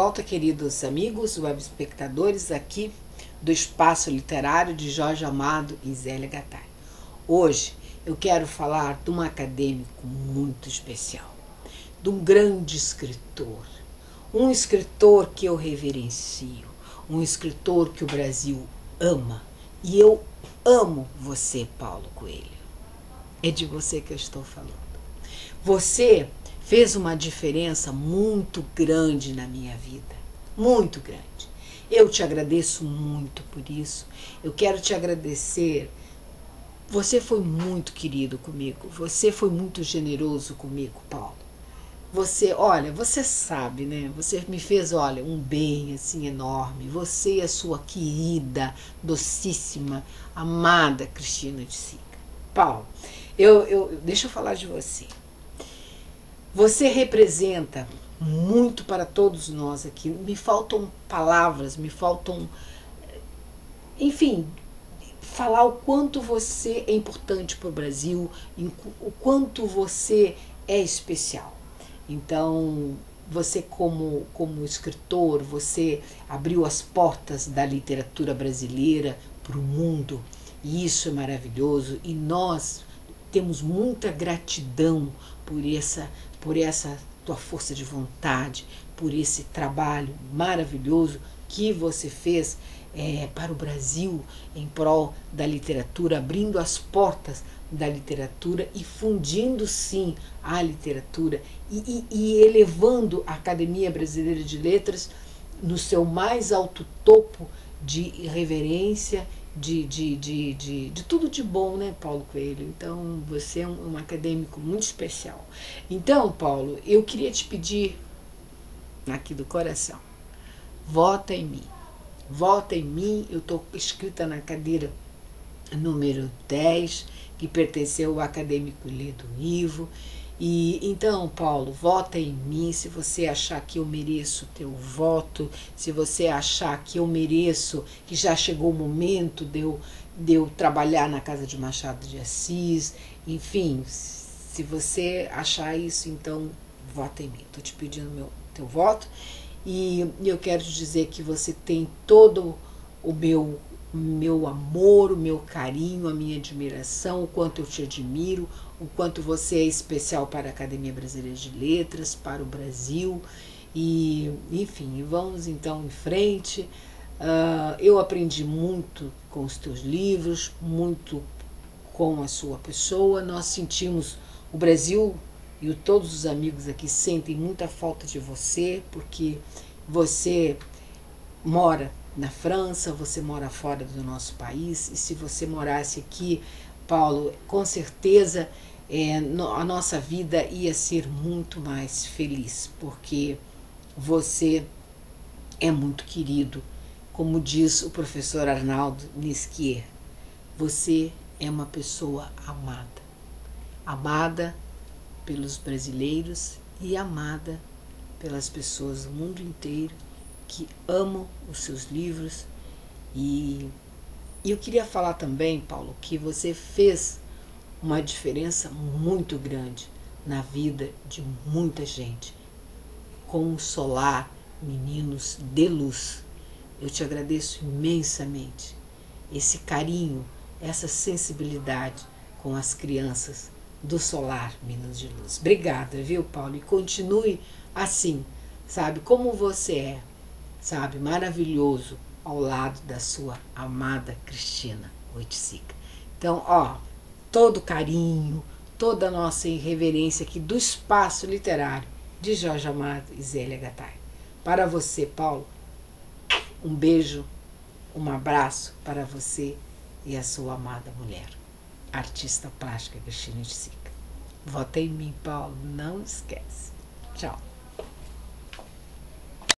Volta, queridos amigos, web espectadores, aqui do Espaço Literário de Jorge Amado e Zélia Gattai. Hoje eu quero falar de um acadêmico muito especial, de um grande escritor, um escritor que eu reverencio, um escritor que o Brasil ama. E eu amo você, Paulo Coelho. É de você que eu estou falando. Você fez uma diferença muito grande na minha vida. Muito grande. Eu te agradeço muito por isso. Eu quero te agradecer. Você foi muito querido comigo. Você foi muito generoso comigo, Paulo. Você, olha, você sabe, né? Você me fez, olha, um bem assim enorme. Você e a sua querida, docíssima, amada Cristina de Sica. Paulo, eu, eu, deixa eu falar de você. Você representa muito para todos nós aqui. Me faltam palavras, me faltam. Enfim, falar o quanto você é importante para o Brasil, o quanto você é especial. Então, você como, como escritor, você abriu as portas da literatura brasileira para o mundo, e isso é maravilhoso, e nós temos muita gratidão por essa por essa tua força de vontade, por esse trabalho maravilhoso que você fez é, para o Brasil em prol da literatura, abrindo as portas da literatura e fundindo sim a literatura e, e, e elevando a Academia Brasileira de Letras no seu mais alto topo de reverência de, de, de, de, de tudo de bom, né, Paulo Coelho? Então, você é um, um acadêmico muito especial. Então, Paulo, eu queria te pedir, aqui do coração, vota em mim. Vota em mim, eu estou escrita na cadeira número 10, que pertenceu ao acadêmico Ledo Ivo. E então, Paulo, vota em mim se você achar que eu mereço teu voto, se você achar que eu mereço, que já chegou o momento de eu, de eu trabalhar na casa de Machado de Assis, enfim, se você achar isso, então vota em mim. Estou te pedindo meu teu voto e eu quero te dizer que você tem todo o meu meu amor, o meu carinho, a minha admiração, o quanto eu te admiro, o quanto você é especial para a Academia Brasileira de Letras, para o Brasil. E, enfim, vamos então em frente. Uh, eu aprendi muito com os teus livros, muito com a sua pessoa. Nós sentimos o Brasil e o, todos os amigos aqui sentem muita falta de você, porque você mora na França, você mora fora do nosso país, e se você morasse aqui, Paulo, com certeza é, no, a nossa vida ia ser muito mais feliz, porque você é muito querido. Como diz o professor Arnaldo Nisquier, você é uma pessoa amada. Amada pelos brasileiros e amada pelas pessoas do mundo inteiro que amam os seus livros. E, e eu queria falar também, Paulo, que você fez uma diferença muito grande na vida de muita gente. Com o solar, meninos de luz. Eu te agradeço imensamente esse carinho, essa sensibilidade com as crianças do solar, meninos de luz. Obrigada, viu, Paulo? E continue assim, sabe, como você é sabe, maravilhoso ao lado da sua amada Cristina Oiticica. Então, ó, todo carinho, toda a nossa irreverência aqui do espaço literário de Jorge Amado e Zélia Gattai. Para você, Paulo, um beijo, um abraço para você e a sua amada mulher, artista plástica Cristina Oiticica. Vota em mim, Paulo, não esquece. Tchau.